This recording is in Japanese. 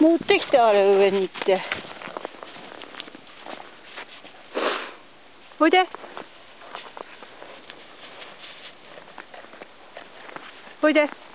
持ってきてあれ上に行って。おいで。おいで。